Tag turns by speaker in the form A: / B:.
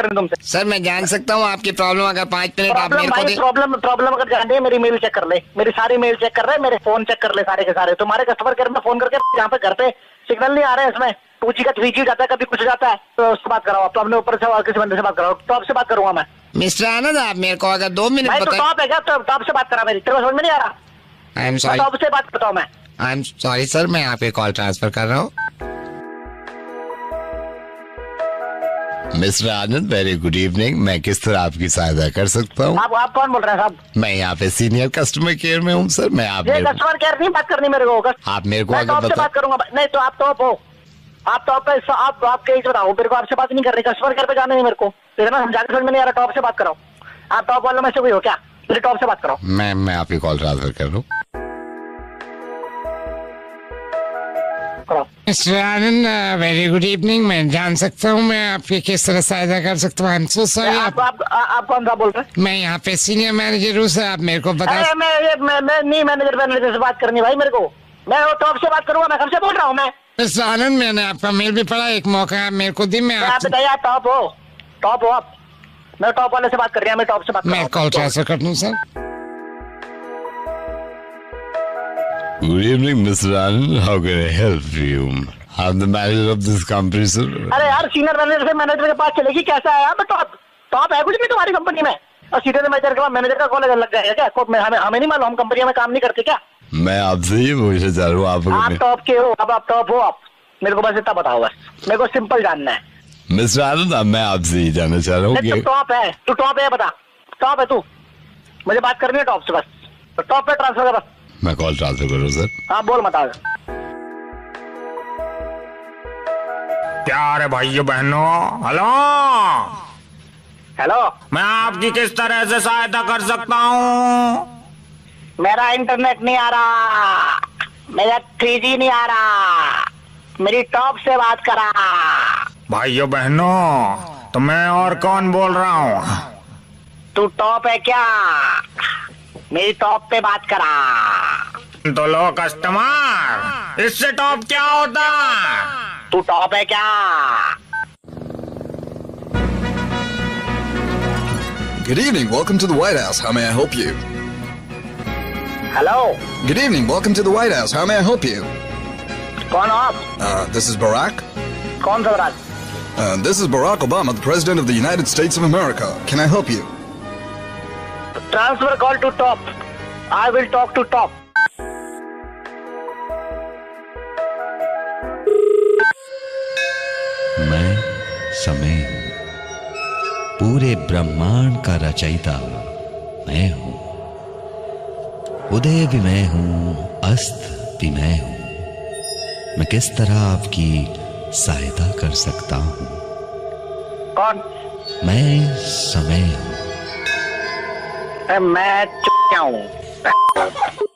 A: करनी तुमसे।
B: सर मैं जान सकता हूँ आपकी प्रॉब्लम अगर पाँच मिनट आप मेरे को
A: प्रॉब्लम प्रॉब्लम अगर जानते हैं मेरी मेल चेक कर ले। मेरी सारी मेल चेक कर रहे मेरे फ़ोन चेक कर ले सारे के सारे। तुम्हारे कस्टमर केयर में फ़ोन करके यहाँ पे घर पे सिग्नल नहीं आ रहा है इसमें। टू जी का थ्री जी जाता है कभी कुछ जाता है तो उससे बात कराओ। तो अपने ऊपर से और किसी बंदे से बात कराओ। तो आपसे बात करूँगा मैं।
B: मिस्टर आनंद आप मेरे को अगर दो मिनट
A: तो टॉप है क्या? तो टॉप से बात करा मेरी। तेरे को समझ में नहीं आ रहा?
B: आई एम सॉरी
A: टॉप से बात करता हूँ मैं।
B: आई एम सॉरी सर मैं आपके कॉल ट्रांसफ़र कर रहा हूँ। Mister Anand very good evening मैं किस तरह आपकी सहायता कर सकता हूँ?
A: आप आप कौन बोल रहे हैं साहब?
B: मैं यहाँ पे सीनियर कस्टमर केयर में हूँ सर मैं आप
A: ये कस्टमर केयर नहीं बात करनी मेरे को
B: आप मेरे को अगर बता
A: बात करूँगा नहीं तो आप टॉप हो। आप टॉप पे आप आप केस बताओ मेरे को आपसे बात नहीं कर रही कस्टमर केयर पे जाना नहीं मेरे को। इतना समझा के समझ में नहीं आ रहा टॉप से बात कराओ। आप टॉप वालों में से कोई हो क्या? मेरे टॉप से बात कराओ।
B: मैं मैं आपकी कॉल ट्रांसफ़र कर रहा हूँ।
C: Mister Anand very good evening मैं जान सकता हूँ मैं आपकी किस तरह सहायता कर सकता हूँ? सो सॉरी
A: आप आप आप कौन सा बोल रहे हैं?
C: मैं यहाँ पे सीनियर मैनेजर हूँ सर। आप मेरे को बता
A: अरे मैं ये मैं मैं नहीं मैनेजर मैनेजर से बात करनी भाई मेरे को। मैं वो टॉप से बात करूँगा मैं कब से बोल रहा हूँ मैं?
C: मिस्टर आनंद मैंने आपका मेल भी पढ़ा एक मौका आप मेरे को दी मैं
A: आप बताइए आप टॉप हो। टॉप हो आप। मैं टॉप वाले से बात कर रही हूँ मैं टॉप से बात
C: मैं कॉल ट्रांसफ़र कर दूँ sir?
B: Good evening, Mr. Anand. How can I help you? I'm the manager of this company, sir.
A: अरे यार सीनियर मैनेजर से मैनेजर के पास चलेगी कैसा है? यार टॉप टॉप है कुछ नहीं तुम्हारी कंपनी में? और सीनियर मैनेजर के बाद मैनेजर का कॉलेज लग जाएगा क्या? को- हमें हमें नहीं मालूम हम कंपनी में काम नहीं करते क्या?
B: मैं आपसे ये पूछना चाह रहा हूँ आप
A: आप टॉप के हो अब आप टॉप हो आप। मेरे को बस इतना बताओ बस मेरे को सिंपल जानना है।
B: मिस्टर आनंद मैं आपसे ये जानना चाह रहा हूँ
A: टॉप है। तू टॉप है बता। टॉप है तू। मुझे बात करनी है टॉप से बस। तो टॉप पे ट्रांसफ़र कर बस।
B: मैं कॉल ट्रांसफ़र कर रहा हूँ सर।
A: हाँ बोल बता
D: प्यारे भाइयों बहनों हेलो।
A: हेलो।
D: मैं आपकी किस तरह से सहायता कर सकता हूँ?
A: मेरा इंटरनेट नहीं आ रहा। मेरा थ्री जी नहीं आ रहा। मेरी टॉप से बात करा।
D: भाइयों बहनों तो मैं और कौन बोल रहा हूँ?
A: तू टॉप है क्या? मेरी टॉप पे बात करा।
D: तो लो कस्टमर इससे टॉप क्या होता
A: तू टॉप है क्या
E: Good evening. Welcome to the White House. How may I help you?
A: Hello
E: Good evening. Welcome to the White House. How may I help you?
A: कौन हो आप
E: Uh, this is Barack.
A: कौन सा बरात
E: Uh, this is Barack Obama, the President of the United States of America. Can I help you?
A: Transfer call to top I will talk to
F: top समय। हूँ पूरे ब्रह्मांड का रचयिता मैं हूँ। उदय भी मैं हूँ अस्त भी मैं हूँ। मैं किस तरह आपकी सहायता कर सकता हूँ?
A: कौन?
F: मैं समय हूँ।
A: मैं हूँ?